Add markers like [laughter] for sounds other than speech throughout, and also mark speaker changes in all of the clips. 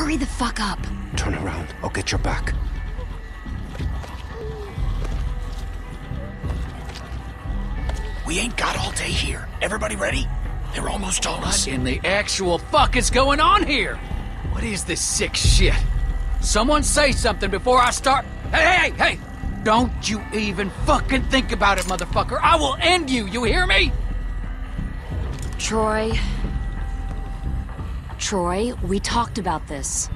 Speaker 1: Hurry the fuck up.
Speaker 2: Turn around. I'll get your back.
Speaker 3: We ain't got all day here. Everybody ready? They're almost told us.
Speaker 4: What in the actual fuck is going on here? What is this sick shit? Someone say something before I start. Hey, hey, hey, hey! Don't you even fucking think about it, motherfucker. I will end you, you hear me?
Speaker 1: Troy. Troy, we talked about this.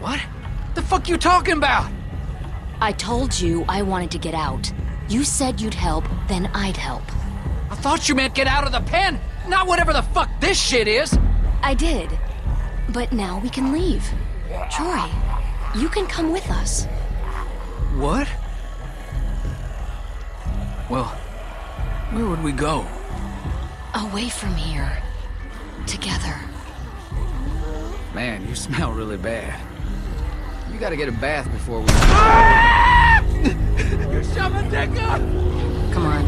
Speaker 4: What? The fuck you talking about?
Speaker 1: I told you I wanted to get out. You said you'd help, then I'd help.
Speaker 4: I thought you meant get out of the pen, not whatever the fuck this shit is.
Speaker 1: I did. But now we can leave. Troy, you can come with us.
Speaker 4: What? Well, where would we go?
Speaker 1: Away from here. Together.
Speaker 4: Man, you smell really bad. You gotta get a bath before we... [laughs] You're shoving dick up!
Speaker 1: Come on.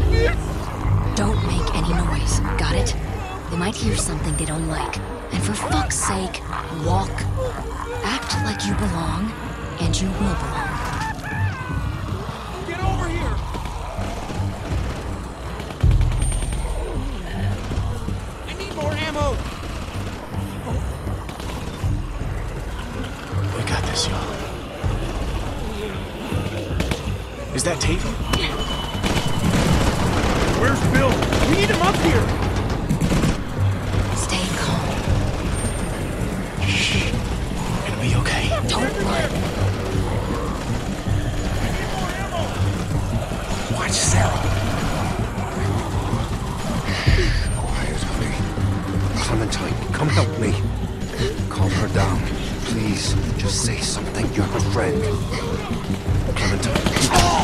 Speaker 1: Don't make any noise, got it? They might hear something they don't like. And for fuck's sake, walk. Act like you belong, and you will belong.
Speaker 4: Get over here!
Speaker 3: I need more ammo. This, y'all. Is that Tavia? Where's Bill? We need him up here.
Speaker 1: Stay calm.
Speaker 3: Shh. It'll be okay.
Speaker 1: Don't run.
Speaker 3: Watch Sarah.
Speaker 2: Quiet, honey. Clementine, come help me. Calm her down. Please, just say something. You're her friend. Clementine.